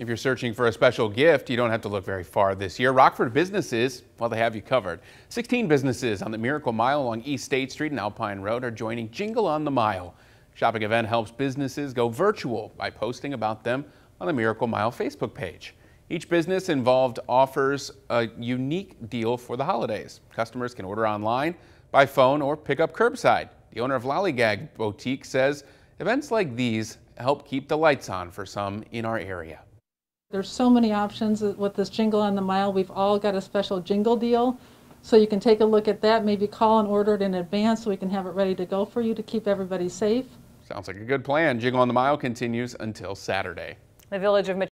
If you're searching for a special gift, you don't have to look very far this year. Rockford businesses, well, they have you covered. 16 businesses on the Miracle Mile along East State Street and Alpine Road are joining Jingle on the Mile. Shopping event helps businesses go virtual by posting about them on the Miracle Mile Facebook page. Each business involved offers a unique deal for the holidays. Customers can order online, by phone, or pick up curbside. The owner of Lollygag Boutique says events like these help keep the lights on for some in our area. There's so many options with this Jingle on the Mile. We've all got a special jingle deal. So you can take a look at that, maybe call and order it in advance so we can have it ready to go for you to keep everybody safe. Sounds like a good plan. Jingle on the Mile continues until Saturday. The Village of